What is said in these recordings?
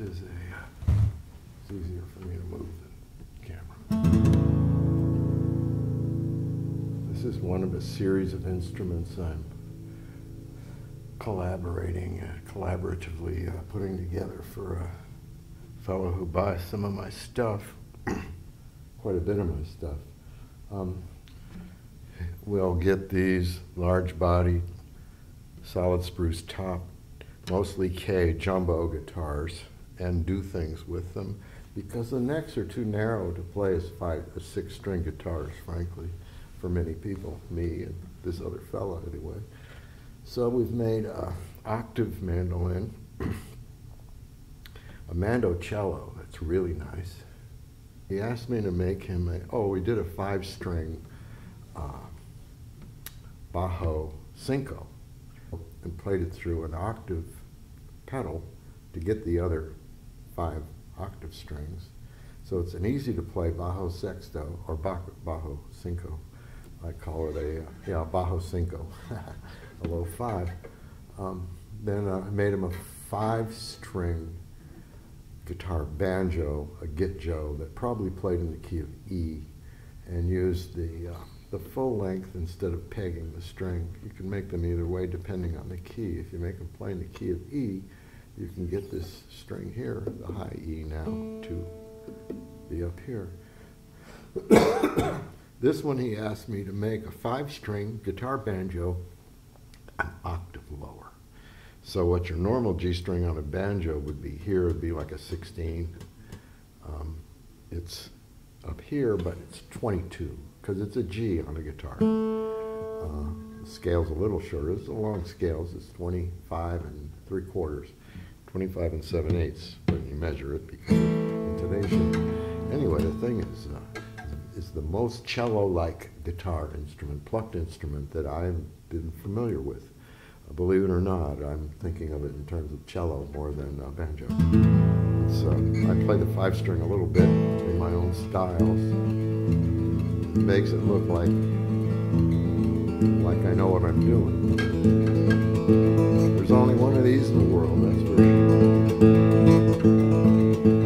is a, uh, it's easier for me to move the camera. This is one of a series of instruments I'm collaborating, uh, collaboratively uh, putting together for a fellow who buys some of my stuff, quite a bit of my stuff. Um, we'll get these large body, solid spruce top, mostly K jumbo guitars and do things with them because the necks are too narrow to play as five, as six string guitars, frankly, for many people, me and this other fella anyway. So we've made a octave mandolin, a mandocello that's really nice. He asked me to make him a, oh, we did a five string uh, Bajo Cinco and played it through an octave pedal to get the other five octave strings. So it's an easy to play Bajo Sexto or Bajo Cinco. I call it a, yeah, Bajo Cinco, a low five. Um, then I made him a five string guitar banjo, a Gitjo that probably played in the key of E and used the, uh, the full length instead of pegging the string. You can make them either way depending on the key. If you make them play in the key of E, you can get this string here, the high E now, to be up here. this one he asked me to make a five string guitar banjo an octave lower. So what your normal G string on a banjo would be here, would be like a 16. Um, it's up here, but it's 22 because it's a G on a guitar. Uh, the scale's a little shorter. It's a long scales. It's 25 and three quarters. 25 and 7 eighths when you measure it because intonation. Anyway, the thing is, uh, is the most cello-like guitar instrument, plucked instrument that I've been familiar with. Uh, believe it or not, I'm thinking of it in terms of cello more than uh, banjo. So I play the five string a little bit in my own styles. It makes it look like like I know what I'm doing. There's only one of these in the world, that's for sure.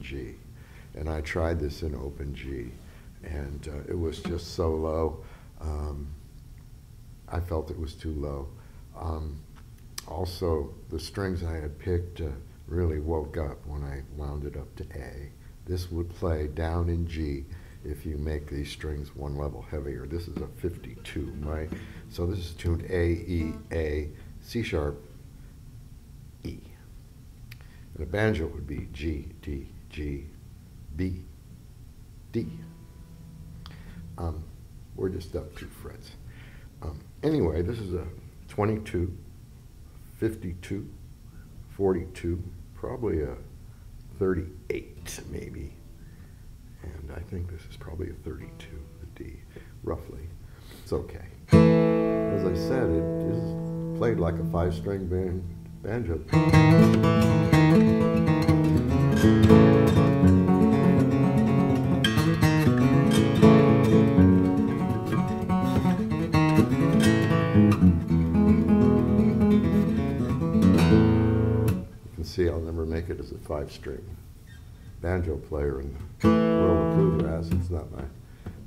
G. And I tried this in open G, and uh, it was just so low. Um, I felt it was too low. Um, also, the strings I had picked uh, really woke up when I wound it up to A. This would play down in G if you make these strings one level heavier. This is a 52, right? So this is tuned A, E, A, C sharp, E. And a banjo would be G, D, G, B, D. Um, we're just up two frets. Um, anyway, this is a 22, 52, 42, probably a 38 maybe. And I think this is probably a 32, the D, roughly. It's okay. As I said, it is played like a five-string ban banjo. Make it as a five-string banjo player in the world of bluegrass. It's not my,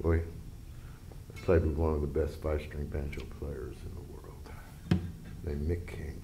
boy, I played with one of the best five-string banjo players in the world, named Mick King.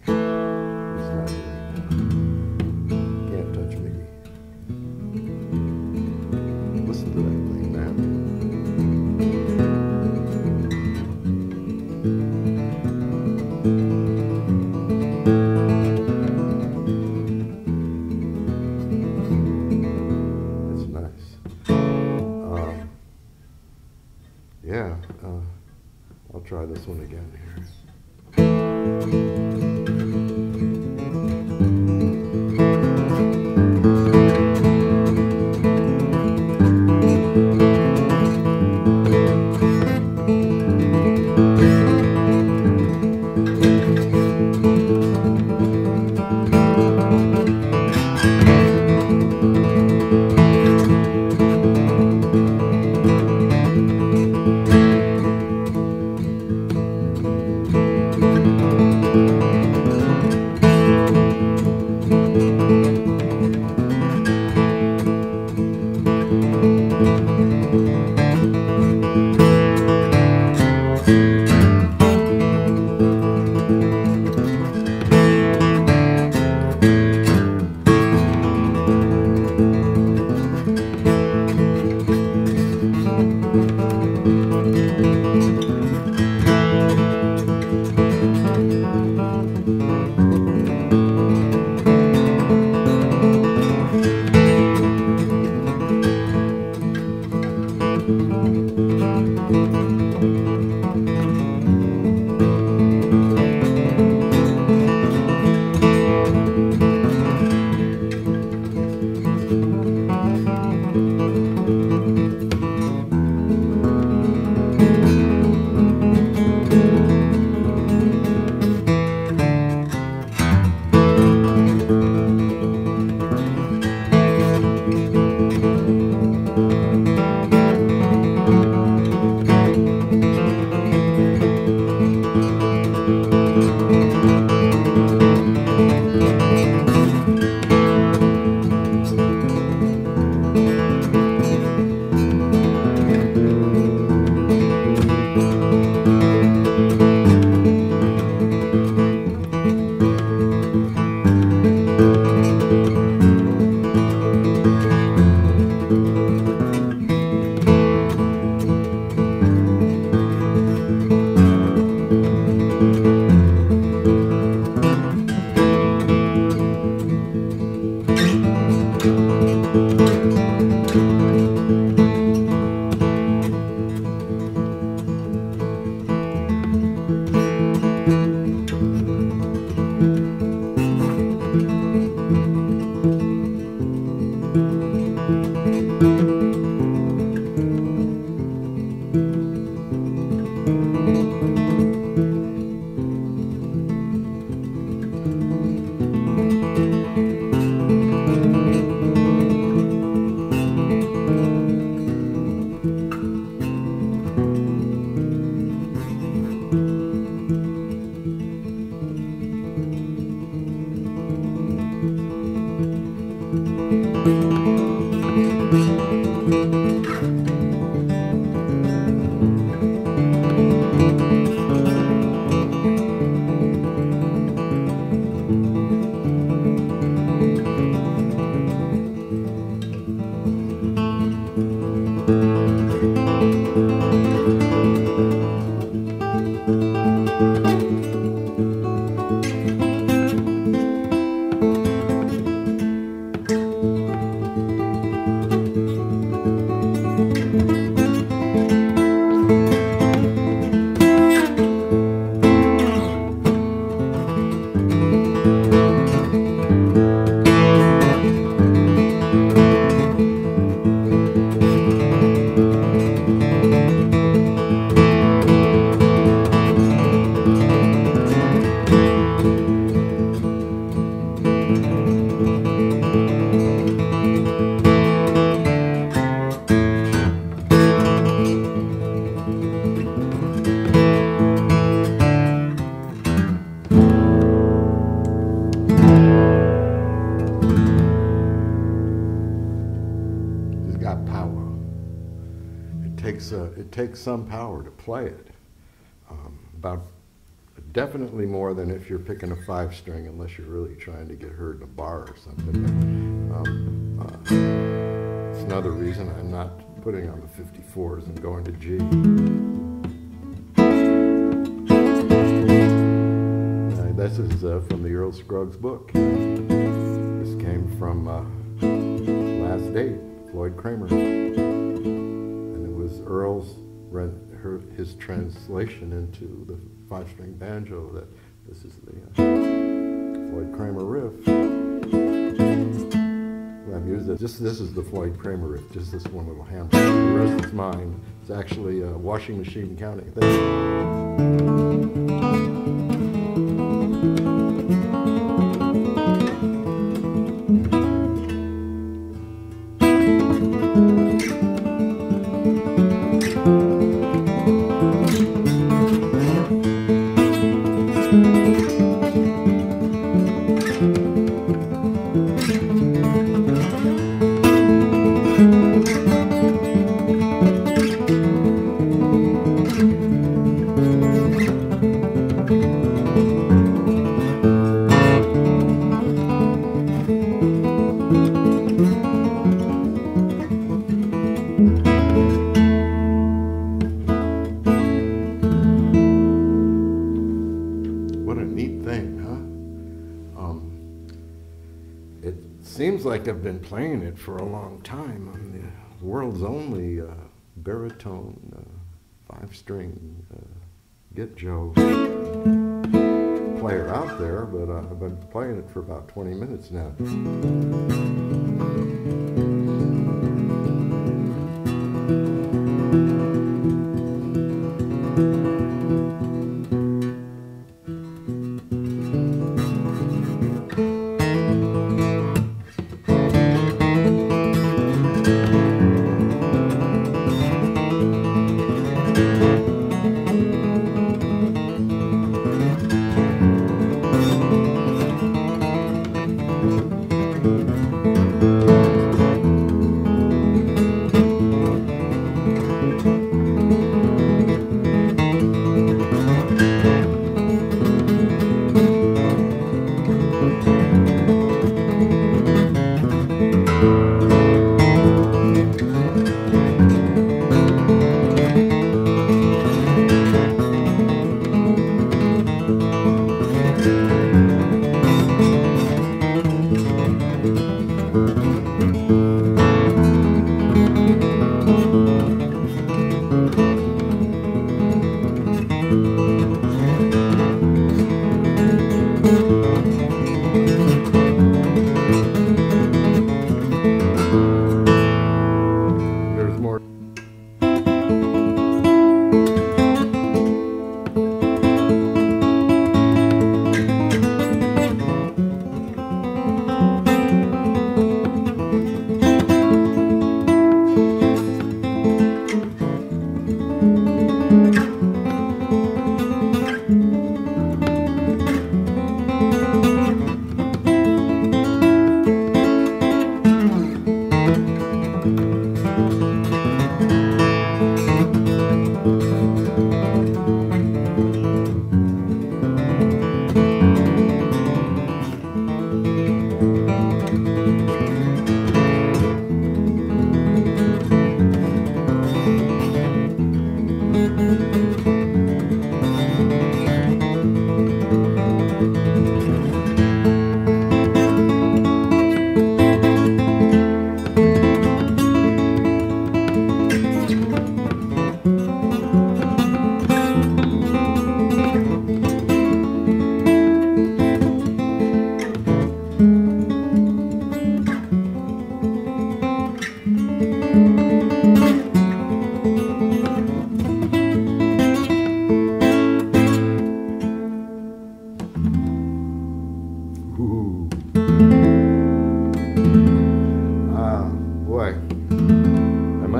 it takes some power to play it. Um, About, definitely more than if you're picking a five string unless you're really trying to get heard in a bar or something. Um, uh, It's another reason I'm not putting on the 54s and going to G. Uh, This is uh, from the Earl Scruggs book. This came from uh, Last Date, Floyd Cramer. Earl's, her, his translation into the five-string banjo that this is the uh, Floyd Cramer riff. Used it, just, this is the Floyd Cramer riff, just this one little hammer. The rest is mine. It's actually a washing machine counting. What a neat thing, huh? Um, it seems like I've been playing it for a long time. I'm the world's only uh, baritone uh, five-string uh, Gitjo player out there, but uh, I've been playing it for about 20 minutes now.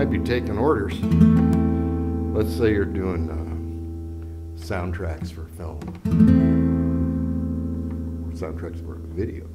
Might be taking orders. Let's say you're doing uh, soundtracks for film, or soundtracks for video.